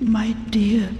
my dear